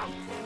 Bye.